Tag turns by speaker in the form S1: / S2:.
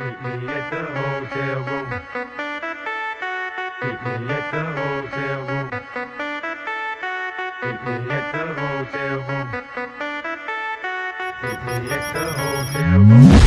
S1: Meet me at the hotel room. Meet me at the hotel room. Meet me at the hotel room. Meet me at the hotel room.